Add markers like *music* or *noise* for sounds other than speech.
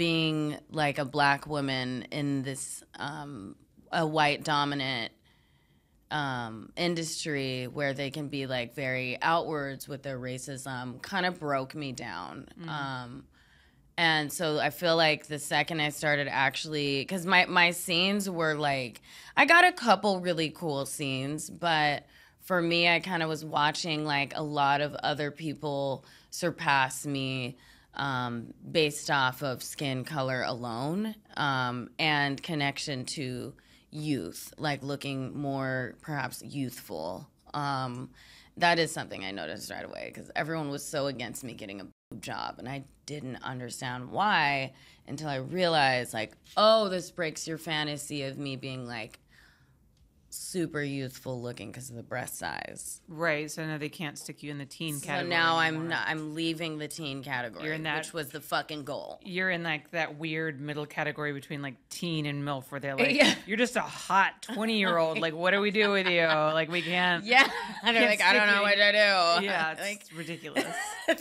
being like a black woman in this um, a white dominant um, industry where they can be like very outwards with their racism kind of broke me down. Um, and so I feel like the second I started actually, because my, my scenes were like, I got a couple really cool scenes, but for me, I kind of was watching like a lot of other people surpass me um, based off of skin color alone um, and connection to youth, like looking more perhaps youthful. Um, that is something I noticed right away because everyone was so against me getting a job, and I didn't understand why until I realized, like, oh, this breaks your fantasy of me being like super youthful looking because of the breast size. Right. So now they can't stick you in the teen So category. now I'm not, I'm leaving the teen category, You're in that- which was the fucking goal. You're in like that weird middle category between like teen and MILF where they're like, *laughs* Yeah. you're just a hot 20 year old. Like, what do we do with you? Like, we can't. *laughs* Yeah, *laughs* and Can't like, I don't know what to do. Yeah, it's like ridiculous. it's